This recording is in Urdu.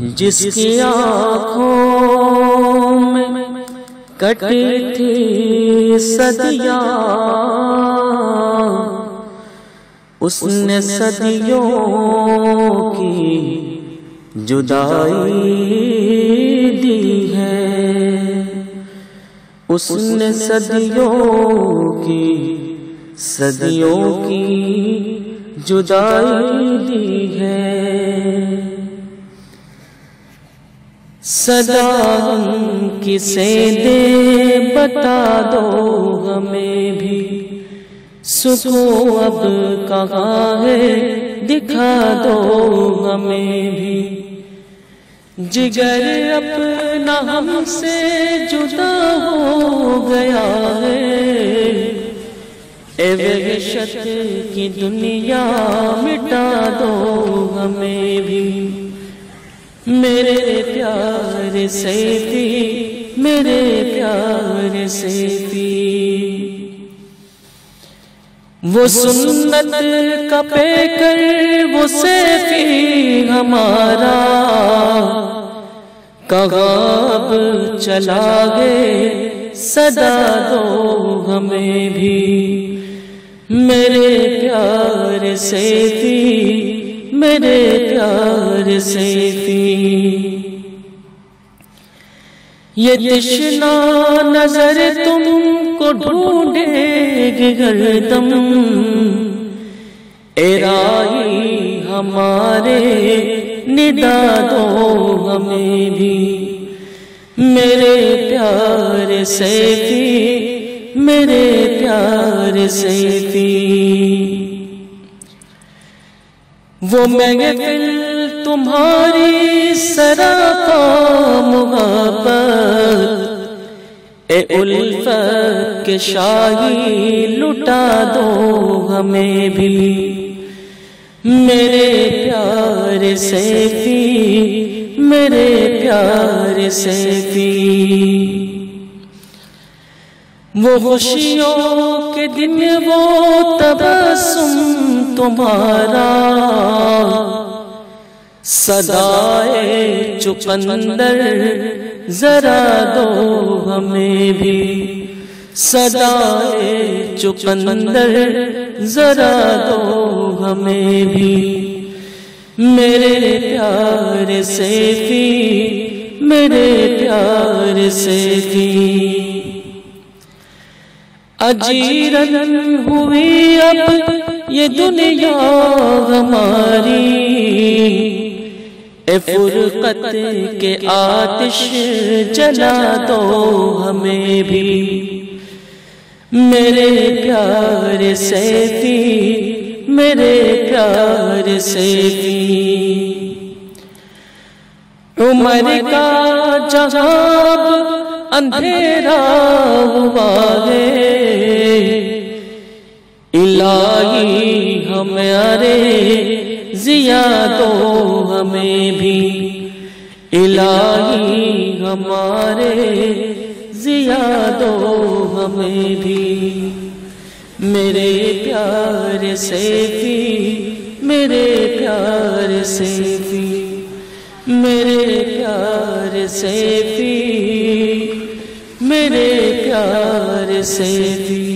جس کی آنکھوں میں کٹی تھی صدیاں، اس نے صدیوں کی جدائی دی ہے۔ اس نے صدیوں کی صدیوں کی جدائی دی ہے۔ صدا ہم کسے دے بتا دو ہمیں بھی۔ سکو اب کہاں ہے؟ دکھا دو ہمیں بھی۔ جگر اپنا ہم سے جدا ہو گیا ہے۔ اے وحشت کی دنیا مٹا دو ہمیں بھی۔ میرے پیار سے میرے پیار سے وہ سنت کا پے کر وہ سیفی ہمارا۔ کغاب چلا گے صدا دو ہمیں بھی۔ میرے پیار سے بھی میرے پیار سے بھی یہ تشنا نظر تم کو ڈھونڈے گی گردم۔ ارائی ہمارے ندا دو ہمیں بھی۔ میرے پیار سے میرے پیار سے وہ محفل تمہاری سراپا محبت۔ اے الفت کے شاہی لٹا دو ہمیں بھی۔ میرے پیار سے بھی میرے پیار سے بھی وہ خوشیوں کے دن وہ تبسم تمہارا۔ صدائے چکندر ذرا دو ہمیں بھی۔ صدائے چکندر ذرا دو ہمیں بھی۔ میرے پیار سے بھی میرے پیار سے بھی اجیرن ہوئی اب یہ دنیا ہماری اے فرقت کے آتش جلا دو ہمیں بھی۔ میرے پیار سے بھی میرے پیار سے بھی عمر کا جہاب اندھیرا ہوا ہے الہی ہمارے زیا دو ہمیں بھی الہی ہمارے زیا دو ہمیں بھی میرے پیار سے بھی میرے پیار سے بھی میرے پیار سے بھی میرے پیار سے بھی